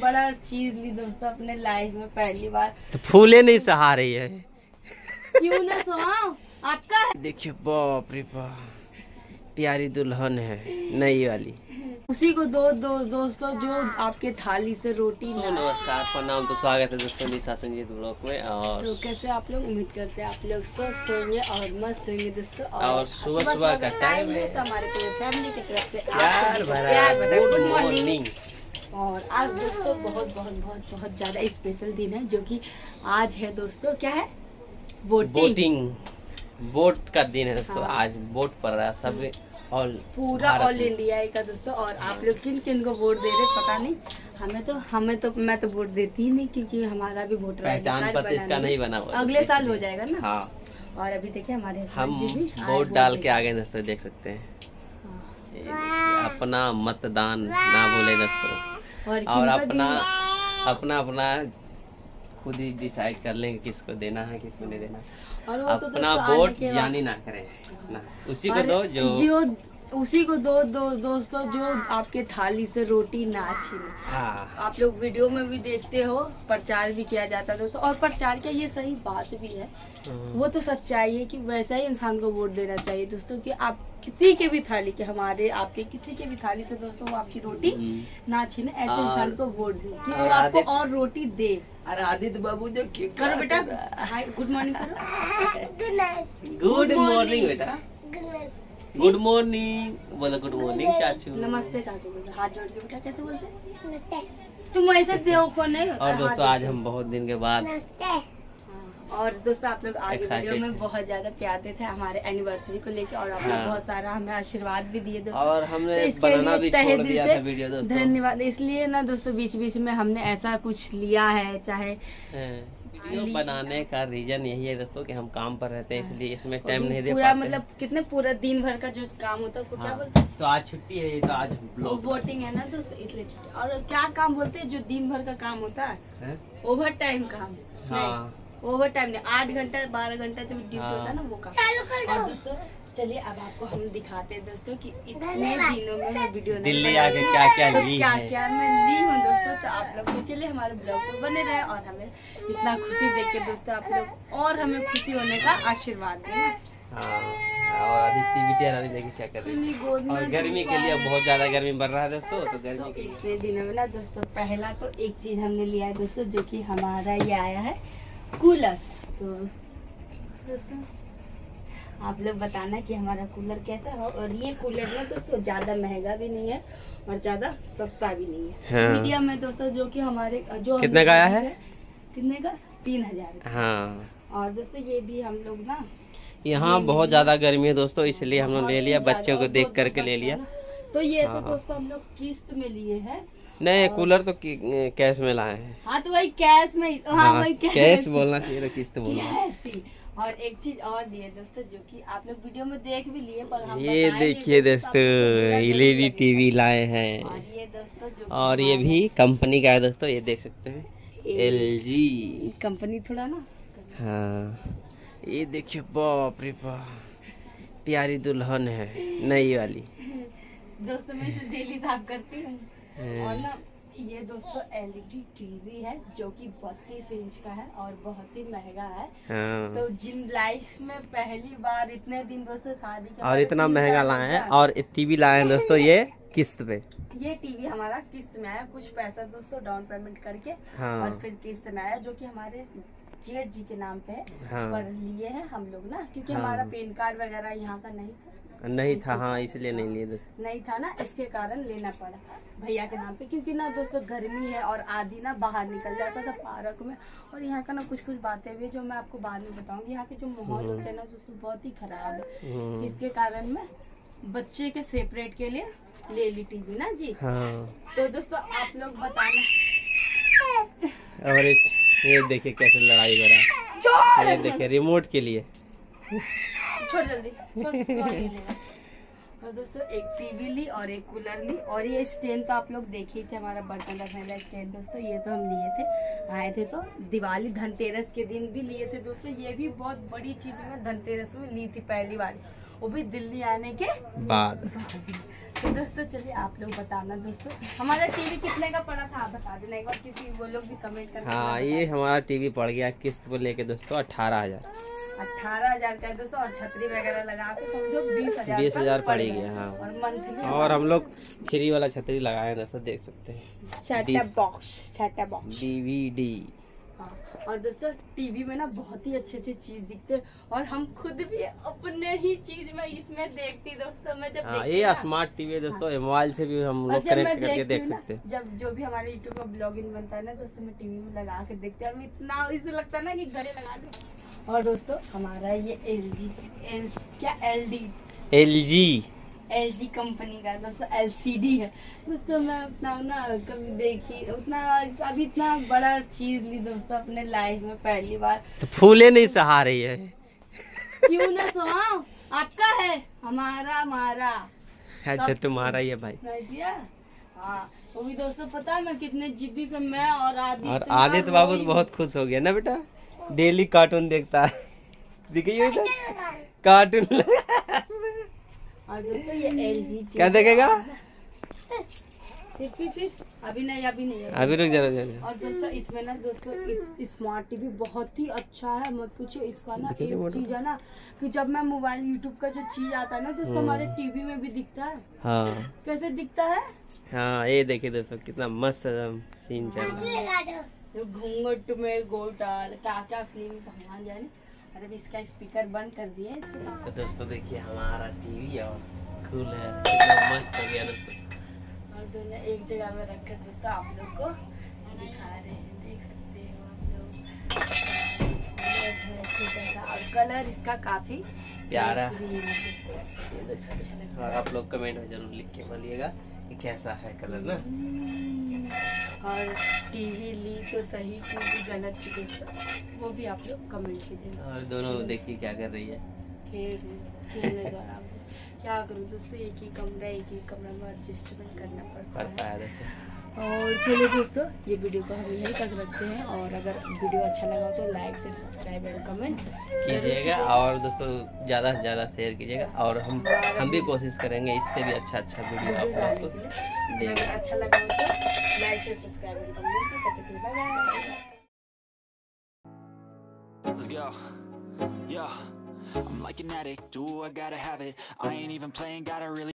बड़ा चीज़ ली दोस्तों अपने लाइफ में पहली बार। तो फूले नहीं सहा रही है। क्यों ना सुहाओ आपका देखिए बाप रे बाप। प्यारी दुल्हन है नई वाली। उसी को दो दो दोस्तों जो आपके थाली से रोटी तो नमस्कार प्रणाम। तो स्वागत है दोस्तों निशा संजीत ब्लॉग में और तो कैसे आप लोग? उम्मीद करते हैं आप लोग स्वस्थ होंगे और मस्त होंगे दोस्तों। और सुबह सुबह का टाइम है। तो हमारे पूरे फैमिली की तरफ़ से भरा गुड मॉर्निंग और आज दोस्तों बहुत बहुत बहुत बहुत ज़्यादा स्पेशल दिन है जो कि आज है दोस्तों क्या है? वोटिंग बोटिंग बोट का दिन है दोस्तों हाँ। आज बोट पड़ रहा है सब और पूरा ऑल इंडिया का दोस्तों और आप लोग किन किन को वोट दे रहे पता नहीं। हमें तो हमें तो मैं तो वोट देती ही नहीं क्योंकि हमारा भी वोटर ID पहचान पत्र इसका नहीं बना हुआ अगले साल हो जाएगा ना? हाँ। और अभी देखिए हमारे हम वोट डाल के देने। आ गए दोस्तों देख सकते हैं। हाँ। अपना मतदान ना भूले दोस्तों। और और अपना अपना अपना खुद ही डिसाइड कर लेंगे किसको देना है किसको नहीं देना और वो तो अपना वोट तो तो बाद- ना करें ना। उसी को दो जो उसी को दो दो दोस्तों जो आपके थाली से रोटी ना छीने हाँ। आप लोग वीडियो में भी देखते हो प्रचार भी किया जाता है दोस्तों। और प्रचार का ये सही बात भी है। हम्म, वो तो सच्चाई है कि वैसा ही इंसान को वोट देना चाहिए दोस्तों कि आप किसी के भी थाली के हमारे आपके किसी के भी थाली से दोस्तों वो आपकी रोटी हम्म। ना छीने ऐसे इंसान को वोट दे कि वो और आपको और रोटी दे। अरे आदित्य बाबू जो क्यों करो बेटा। गुड मॉर्निंग करो। गुड मॉर्निंग बेटा। गुड मॉर्निंग बोलो गुड मॉर्निंग चाचू. नमस्ते चाचू बोलो. हाथ जोड़ के बेटा कैसे बोलते हैं? तुम ऐसे देखो नहीं और दोस्तों आज हम बहुत दिन के बाद हाँ, और दोस्तों आप लोग आगे वीडियो में बहुत ज़्यादा प्यार देते हैं हमारे एनिवर्सरी को लेके और आप लोग हाँ। बहुत सारा हमें आशीर्वाद भी दिए दोस्तों। और हमने तो इसके लिए भी तहे दिल से था वीडियो दोस्तों। धन्यवाद। इसलिए ना दोस्तों बीच बीच में हमने ऐसा कुछ लिया है चाहे हाँ, वीडियो बनाने का रीजन यही है दोस्तों कि हम काम पर रहते हैं इसलिए इसमें टाइम नहीं दे पूरा पाते। मतलब कितने पूरा दिन भर का जो काम होता है उसको क्या हाँ, बोलते हैं? तो आज छुट्टी है तो आज ब्लॉग वोटिंग है ना दोस्तों इसलिए छुट्टी। और क्या काम बोलते हैं? जो दिन भर का काम होता है। है? ओवर टाइम काम हाँ। ओवर टाइम नहीं आठ घंटा बारह घंटा जो ड्यूटी हाँ। होता है ना वो काम। और दोस्तों चलिए अब आपको हम दिखाते हैं दोस्तों कि इतने दिनों में मैं वीडियो नहीं दिल्ली आके क्या क्या तो ली क्या क्या मैं ली हूँ दोस्तों तो आप लोग तो चलिए हमारे ब्लॉग पर बने रहे और हमें इतना खुशी देख के दोस्तों आप लोग और हमें खुशी होने का आशीर्वाद देना हाँ और आदित्य बिटिया रानी देखिए क्या कर रही है। और गर्मी के लिए बहुत ज़्यादा गर्मी बढ़ रहा है दोस्तों तो तो गर्मी के लिए। इतने दिनों में ना दोस्तों पहला तो एक चीज़ हमने लिया है दोस्तों जो कि हमारा ये आया है कूलर। तो दोस्तों आप लोग बताना कि हमारा कूलर कैसा हो। और ये कूलर ना दोस्तों ज़्यादा महँगा भी नहीं है और ज़्यादा सस्ता भी नहीं है। हाँ। मीडियम में दोस्तों जो कि हमारे जो कितने का आया है? कितने का? तीन हज़ार हाँ। और दोस्तों ये भी हम लोग ना यहाँ बहुत ज़्यादा गर्मी है दोस्तों इसलिए हम लोग ले लिया बच्चों को देख करके अच्छा ले लिया। तो ये तो हाँ, हाँ। दोस्तों हम लोग किस्त में लिए है। नहीं और... कूलर तो कैश में लाए हैं। हाँ तो वही कैश में हाँ, हाँ वही कैश बोलना चाहिए तो किस्त बोलना। और एक चीज़ और लिए दोस्तों जो कि आप लोग वीडियो में देख भी लिए पर हम ये देखिए दोस्तों, एलईडी टीवी लाए हैं। और ये दोस्तों जो और ये भी कंपनी का है दोस्तों ये देख सकते हैं। एल जी कंपनी थोड़ा ना? हाँ ये देखिए बाप रे बाप प्यारी दुल्हन है नई वाली। दोस्तों मैं इसे डेली साफ़ करती हूँ। हाँ। और ना ये दोस्तों एलईडी टीवी है जो कि बत्तीस इंच का है और बहुत ही महँगा है। हाँ। तो जिन लाइफ में पहली बार इतने दिन दोस्तों शादी के और इतना महँगा लाए हैं और टीवी लाए हैं दोस्तों ये किस्त पे। ये टीवी हमारा किस्त में आया कुछ पैसा दोस्तों डाउन पेमेंट करके हाँ। और फिर किस्त में आया जो कि हमारे जेठ जी के नाम पे है। पर लिए हैं हम लोग ना क्योंकि हाँ। हमारा पेन कार्ड वगैरह यहाँ का नहीं था। नहीं था हाँ इसलिए नहीं लिए नहीं था ना इसके कारण लेना पड़ा भैया के नाम पे क्योंकि ना दोस्तों गर्मी है और आदि ना बाहर निकल जाता था पार्क में और यहाँ का ना कुछ कुछ बातें भी है जो मैं आपको बाद में बताऊँगी। यहाँ के जो माहौल हम्म। होते हैं ना दोस्तों बहुत ही खराब है। हम्म, इसके कारण मैं बच्चे के सेपरेट के लिए ले ली टीवी ना जी। हाँ। तो दोस्तों आप लोग बताना। और ये देखिए कैसे लड़ाई हो रहा है। ये देखिए रिमोट के लिए। छोड़ जल्दी। छोड़। और दोस्तों एक टीवी ली और एक कूलर ली और ये स्टैंड तो आप लोग देखे ही थे हमारा बर्तन रखने वाला स्टैंड। दोस्तों ये तो हम लिए थे आए थे तो दिवाली धनतेरस के दिन भी लिए थे। दोस्तों ये भी बहुत बड़ी चीज़ मैं धनतेरस में ली थी पहली बार वो भी दिल्ली आने के बाद। बाद। तो दोस्तों चलिए आप लोग बताना। दोस्तों हमारा टीवी कितने का पड़ा था आप बता देना एक बार क्योंकि वो लोग भी कमेंट कर हाँ ये हमारा टीवी पड़ गया किस्त पर लेके दोस्तों अठारह हज़ार। अठारह हज़ार का दोस्तों और छतरी वगैरह लगा के समझो बीस हज़ार बीस हज़ार पड़ गया। गया। हाँ। और मंथली और हम लोग फ्री वाला छतरी लगाए ना दोस्तों देख सकते हैं। छठा बॉक्स छठा बॉक्स डीवीडी हाँ और दोस्तों टीवी में ना बहुत ही अच्छे अच्छे चीज़ दिखते हैं और हम खुद भी अपने ही चीज़ में इसमें देखती दोस्तों। मैं जब हाँ ये स्मार्ट टीवी है दोस्तों ये मोबाइल से भी हम लोग कनेक्ट करके देख सकते हैं। जब जो भी हमारे यूट्यूब का ब्लॉगिंग बनता है ना दोस्तों मैं टीवी में लगा के देखती हूँ। और इतना इसे लगता है ना कि गले लगा दूँ और दोस्तों हमारा ये एल जी क्या L D L G L G company का दोस्तों एल सी डी है। दोस्तों मैं उतना ना कभी देखी उतना अभी इतना बड़ा चीज़ ली दोस्तों अपने लाइफ में पहली बार। तो फूले नहीं सहा रही है। क्यों ना सुनाओ आपका है? हमारा हमारा। अच्छा तुम्हारा ही है भाई। नहीं हाँ वो भी दोस्तों पता है मैं कितने जिद्दी से मैं और आदि और आदित्य बाबू तो बहुत खुश हो गया ना बेटा? डेली कार्टून देखता है। दिखिए इधर? कार्टून और दोस्तों ये एल जी क्या देखेगा? फिर फिर फिर अभी नहीं अभी नहीं अभी रुक जरा जरा और दोस्तों इसमें ना दोस्तों स्मार्ट टीवी बहुत ही अच्छा है। मत पूछिए इसका ना एक चीज़ है ना कि जब मैं मोबाइल यूट्यूब का जो चीज़ आता है ना दोस्तों हम्म। हमारे टीवी में भी दिखता है। हाँ। कैसे दिखता है? हाँ ये देखिए दोस्तों कितना मस्त सीन चल रहा है। घूंघट में गोटाल क्या क्या फ़िल्म भगवान जाने। और अभी इसका स्पीकर बंद कर दिया तो दोस्तों देखिए हमारा टीवी और कूलर कितना मस्त हो गया दोस्तों। और दोनों एक जगह में रखकर दोस्तों आप लोग को दिखा रहे हैं देख सकते हो आप लोग। है और कलर इसका काफ़ी प्यारा। है। अच्छा और आप लोग कमेंट में ज़रूर लिख के बोलिएगा कैसा है कलर ना? हम्म, और टीवी ली तो सही टीवी गलत थी वो भी आप लोग कमेंट कीजिए। और दोनों देखिए क्या कर रही है। खेल खेलने दो आराम से क्या करूँ दोस्तों एक ही कमरा एक ही कमरा में एडजस्टमेंट करना पड़ता पड़ता है। और चलिए दोस्तों ये वीडियो को हम यहीं तक रखते हैं। और अगर वीडियो अच्छा लगा तो like share subscribe and comment कीजिएगा और दोस्तों ज़्यादा से ज़्यादा शेयर कीजिएगा। और हम हम भी कोशिश करेंगे इससे भी अच्छा अच्छा वीडियो आप डालने लोग के को लिए। अच्छा लगा तो like share subscribe and comment bye bye Let's go. Yeah. I'm like an addict, do I gotta have it. I ain't even playing, gotta really.